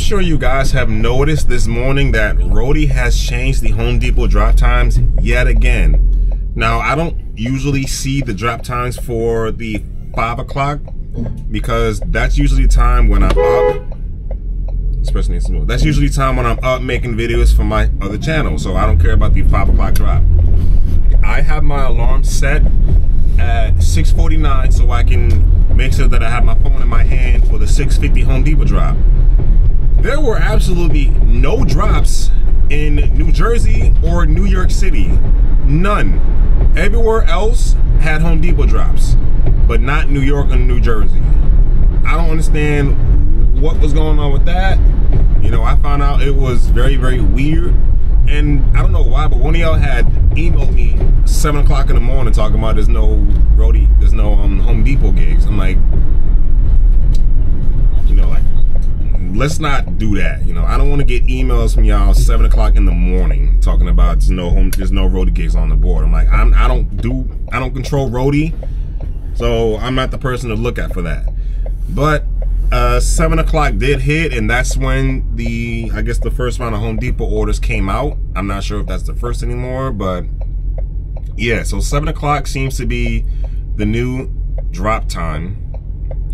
sure you guys have noticed this morning that Roadie has changed the Home Depot drop times yet again. Now, I don't usually see the drop times for the 5 o'clock because that's usually the time when I'm up. Especially smooth. That's usually time when I'm up making videos for my other channel, so I don't care about the 5 o'clock drop. I have my alarm set at 6.49 so I can make sure that I have my phone in my hand for the 6.50 Home Depot drop. There were absolutely no drops in New Jersey or New York City. None. Everywhere else had Home Depot drops, but not New York and New Jersey. I don't understand what was going on with that. You know, I found out it was very, very weird. And I don't know why, but one of y'all had emailed me seven o'clock in the morning talking about there's no roadie, there's no um, Home Depot gigs. I'm like, you know, like let's not do that. You know, I don't want to get emails from y'all seven o'clock in the morning talking about there's no home, there's no roadie gigs on the board. I'm like, I'm, I don't do, I don't control roadie, so I'm not the person to look at for that. But uh, seven o'clock did hit, and that's when the, I guess the first round of Home Depot orders came out. I'm not sure if that's the first anymore, but yeah. So seven o'clock seems to be the new drop time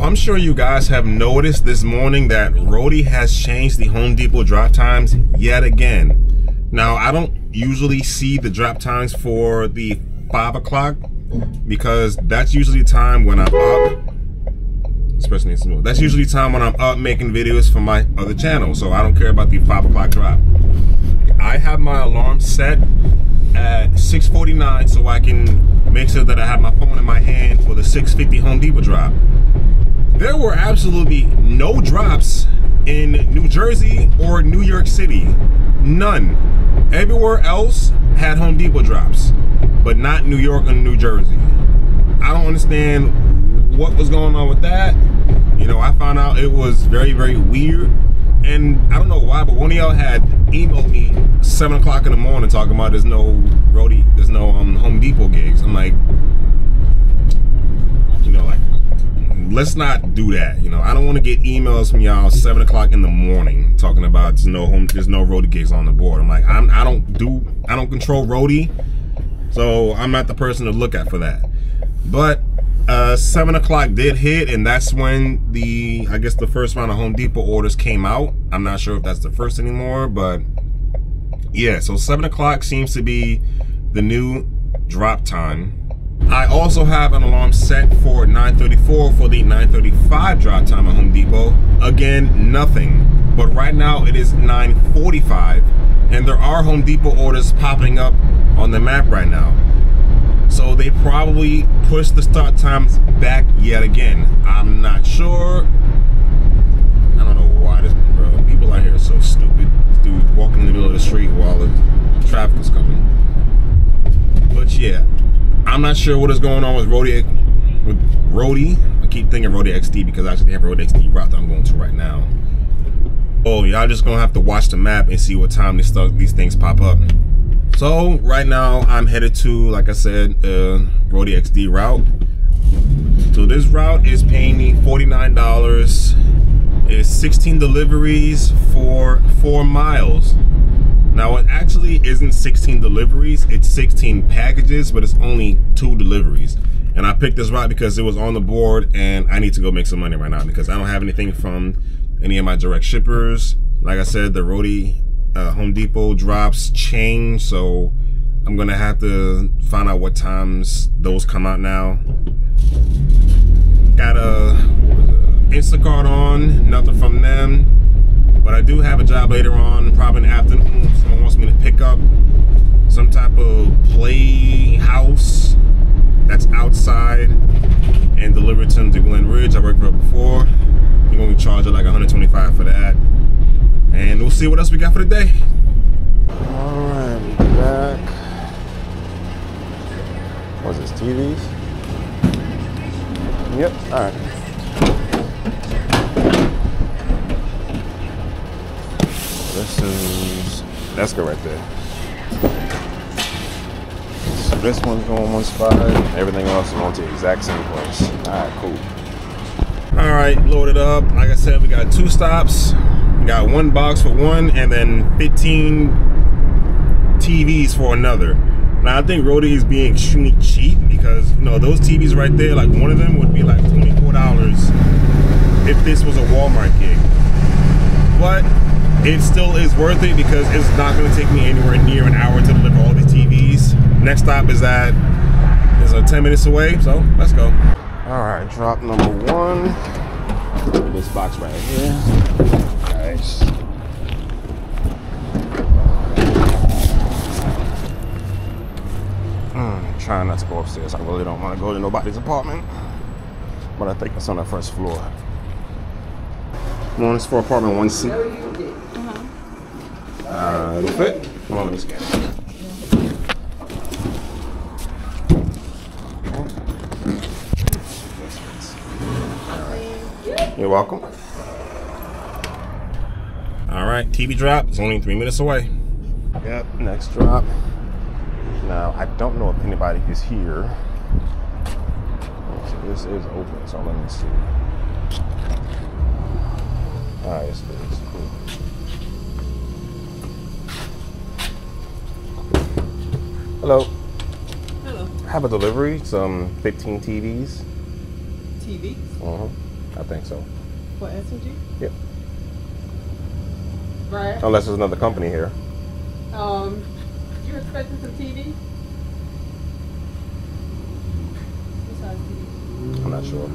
I'm sure you guys have noticed this morning that Roadie has changed the Home Depot drop times yet again. Now, I don't usually see the drop times for the 5 o'clock because that's usually the time when I'm up especially in smooth. That's usually time when I'm up making videos for my other channel, so I don't care about the 5 o'clock drop. I have my alarm set at 6.49 so I can make sure that I have my phone in my hand for the 6.50 Home Depot drop there were absolutely no drops in New Jersey or New York City. None. Everywhere else had Home Depot drops, but not New York and New Jersey. I don't understand what was going on with that. You know, I found out it was very, very weird. And I don't know why, but one of y'all had emailed me seven o'clock in the morning talking about there's no roadie, there's no um, Home Depot gigs. I'm like, you know, like let's not do that. You know, I don't want to get emails from y'all seven o'clock in the morning talking about there's no home, there's no roadie gigs on the board. I'm like, I'm, I don't do, I don't control roadie, so I'm not the person to look at for that. But uh, seven o'clock did hit, and that's when the, I guess the first round of Home Depot orders came out. I'm not sure if that's the first anymore, but yeah. So seven o'clock seems to be the new drop time I also have an alarm set for 934 for the 935 drive time at Home Depot. Again, nothing. But right now it is 945 and there are Home Depot orders popping up on the map right now. So they probably pushed the start times back yet again. I'm not sure. I don't know why this, bro. People out here are so stupid. This dude walking in the middle of the street while the traffic is coming. But yeah, I'm not sure what is going on with Roadie. With Roadie, I keep thinking Roadie XD because I actually have Roadie XD route that I'm going to right now. Oh, y'all just gonna have to watch the map and see what time these stuff, these things pop up. So right now I'm headed to, like I said, uh, XD route. So this route is paying me $49. It's 16 deliveries for four miles. Now it actually isn't 16 deliveries, it's 16 packages, but it's only two deliveries. And I picked this route because it was on the board and I need to go make some money right now because I don't have anything from any of my direct shippers. Like I said, the Roadie uh, Home Depot drops change, so I'm gonna have to find out what times those come out now. Got a Instacart on, nothing from them. But I do have a job later on, probably in the afternoon. Someone wants me to pick up some type of playhouse that's outside and deliver it to them to Glen Ridge. I worked for it before. You're gonna be it like 125 for that. And we'll see what else we got for the day. All right, back. What's this, TVs? Yep, all right. This is, that's good right there. So this one's going one spot, everything else is going to the exact same place. All right, cool. All right, loaded up. Like I said, we got two stops. We got one box for one, and then 15 TVs for another. Now I think Roadie is being extremely cheap because you know those TVs right there, like one of them would be like twenty four dollars if this was a Walmart gig. But it still is worth it because it's not going to take me anywhere near an hour to deliver all these TVs. Next stop is at is a ten minutes away, so let's go. All right, drop number one. This box right here. Nice. Mm, trying not to go upstairs. I really don't want to go to nobody's apartment. But I think it's on the first floor. One is for apartment 1C. It'll fit. Come on, let me scan. You're welcome. All right, TV drop. It's only three minutes away. Yep, next drop. Now, I don't know if anybody is here. So this is open, so let me see. Ah, yes, it is. Cool. Hello. Hello. I have a delivery, some 15 TVs. TV Uh-huh. I think so. for SMG? Yep. Right. Unless there's another company here. Um, you expecting some TV? What size TV? I'm not sure.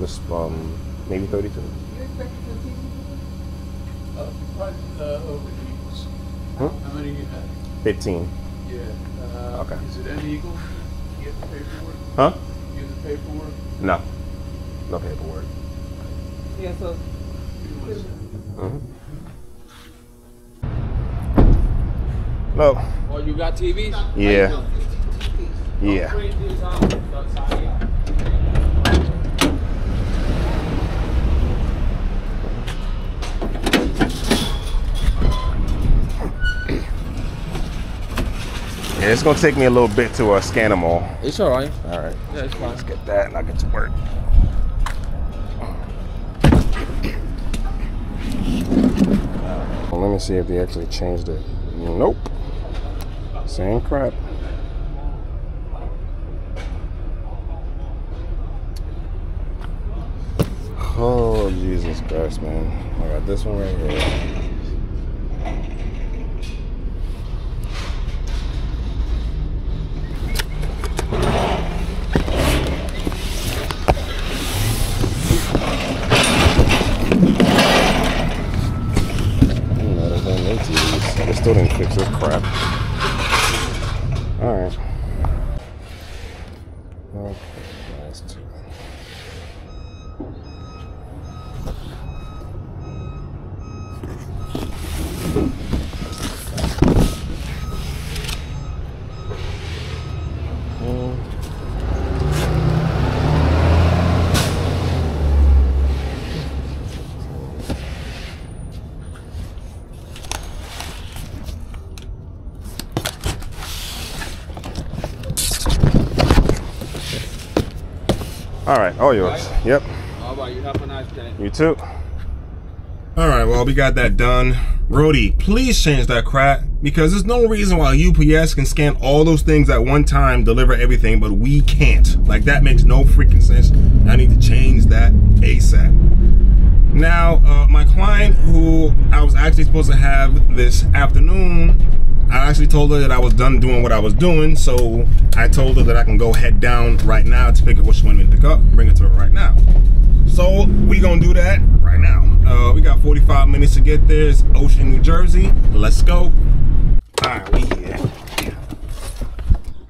This, um, maybe 32. You expecting some TV? Uh, right, uh, over Eagles. Huh? How many you have? 15. Yeah. Uh, Okay. Is it any Eagle? You get the paperwork? Huh? You get the paperwork? No. No paperwork. Yeah, so Mm-hmm. No. Oh, you got TVs? Yeah. Yeah. Yeah, it's gonna take me a little bit to uh, scan them all. It's all right. All right. Yeah, it's fine. Let's get that and I'll get to work. Well, let me see if they actually changed it. Nope. Same crap. Oh, Jesus Christ, man. I got this one right here. Mm, Better than they TVs. They still didn't fix this crap. Alright. Okay, nice two. Mm. Alright, all yours. Yep. All right, you have a nice day. You too. All right, well, we got that done. Roadie, please change that crap because there's no reason why UPS can scan all those things at one time, deliver everything, but we can't. Like, that makes no freaking sense. I need to change that ASAP. Now, uh, my client, who I was actually supposed to have this afternoon, I actually told her that I was done doing what I was doing, so I told her that I can go head down right now to pick up what she wanted me to pick up, bring it to her right now. So we gonna do that right now. Uh, we got 45 minutes to get there. It's Ocean, New Jersey. Let's go. All right, we here.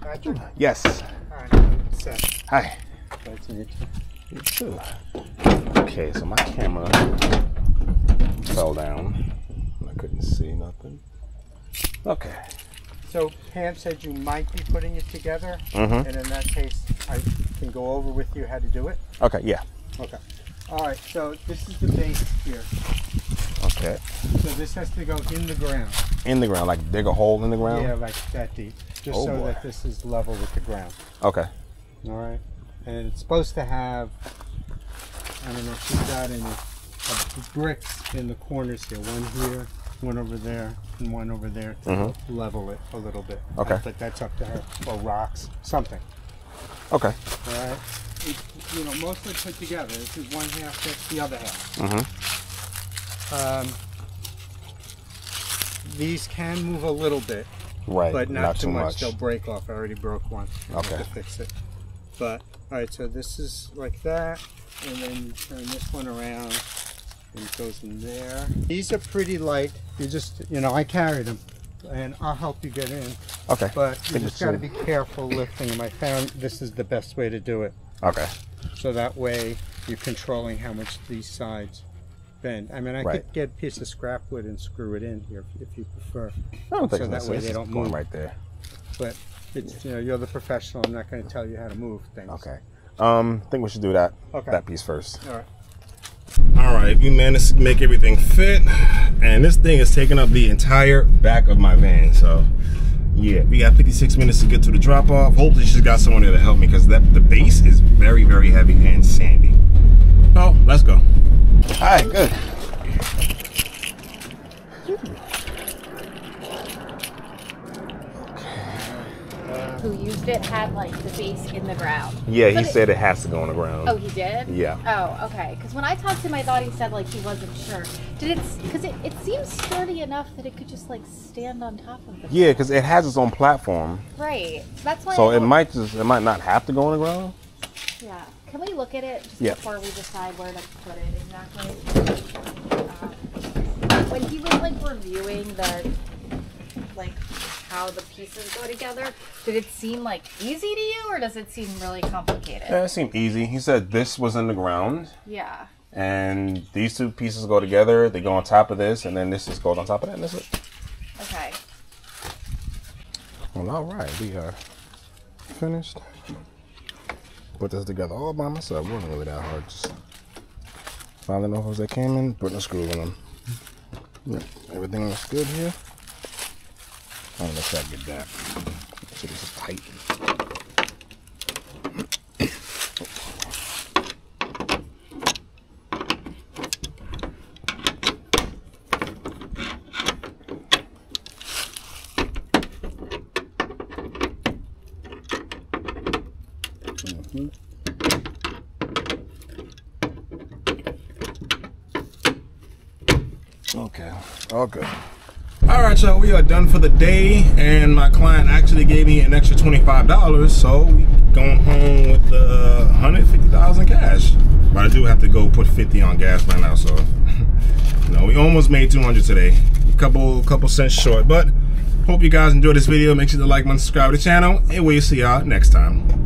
Patrick? Yes. Alright, Seth. Hi. Nice to meet you. You too. Okay, so my camera fell down. I couldn't see. Okay. So Pam said you might be putting it together, Mhm. and in that case, I can go over with you how to do it. Okay. Yeah. Okay. All right. So this is the base here. Okay. So this has to go in the ground. In the ground, like dig a hole in the ground. Yeah, like that deep, just Oh, so boy. that this is level with the ground. Okay. All right. And it's supposed to have. I don't know if you've got any of bricks in the corners here. One here, one over there, and one over there to level it a little bit. Okay. But that's up to her. Or rocks, something. Okay. All right. It, you know, mostly put together. This is one half. That's the other half. Mm-hmm. Um, these can move a little bit, Right. but not, not too much. much. They'll break off. I already broke one. Okay. to fix it. But all right, so this is like that, and then you turn this one around, and it goes in there. These are pretty light. You just, you know, I carry them, and I'll help you get in. Okay. But you just got to be careful lifting them. I found this is the best way to do it. Okay. So that way you're controlling how much these sides bend. I mean, I Right. could get a piece of scrap wood and screw it in here if, if you prefer. I don't think So that way they don't move. right there. But it's, you know, you're the professional. I'm not going to tell you how to move things. Okay. Um, I think we should do that. Okay. That piece first. All right. All right, we managed to make everything fit, and this thing is taking up the entire back of my van. So, yeah, we got 56 minutes to get to the drop off. Hopefully, she's got someone there to help me because that the base is very, very heavy and sandy. So, let's go. All right. Good. Who used it had like the base in the ground. Yeah, he it- said it has to go on the ground. Oh, he did. Yeah. Oh, okay. Because when I talked to him, I thought he said like he wasn't sure. Did it? Because it, it seems sturdy enough that it could just like stand on top of the. Yeah, because it has its own platform, Right. That's why. so it might just it might not have to go on the ground. Yeah. Can we look at it just Yeah. before we decide where to put it exactly? Um, when he was like reviewing the like how the pieces go together, did it seem like easy to you, or does it seem really complicated? Yeah, it seemed easy. He said this was in the ground, Yeah. and these two pieces go together. They go on top of this, and then this just goes on top of that. And that's it. Okay. Well, all right, we are finished. Put this together all by myself. It wasn't really that hard. Just finding the holes that came in, putting a screw in them. Yeah, everything looks good here. I don't know if I get that. This is tight. Okay, all good. All right, y'all, we are done for the day, and my client actually gave me an extra twenty-five dollars, so we going home with the fifty thousand cash. But I do have to go put fifty on gas right now, so you know we almost made two hundred today. A couple, couple cents short, but hope you guys enjoyed this video. Make sure to like, and subscribe to the channel, and we'll see y'all next time.